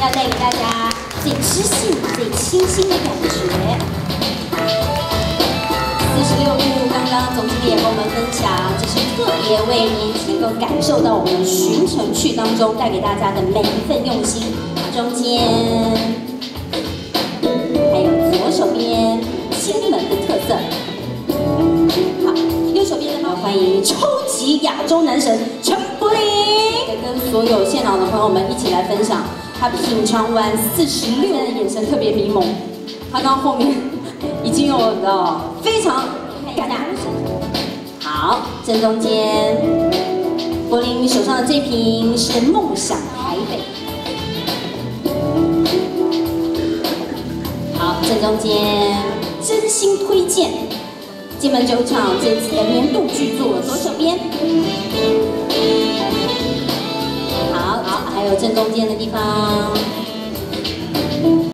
要带给大家最知性、最清新的感觉。四十六度，刚刚总经理也跟我们分享，这是特别为您能够感受到我们巡城去当中带给大家的每一份用心。中间，还有左手边金门的特色。好，右手边的欢迎超级亚洲男神陈，也跟所有现场的朋友们一起来分享他品尝完四十六，的眼神特别迷蒙。他刚后面 已经有了非常感大。好，正中间，柏林手上的这瓶是梦想台北。好，正中间，真心推荐金门酒厂这次的年度巨作，左手边。还有正中间的地方。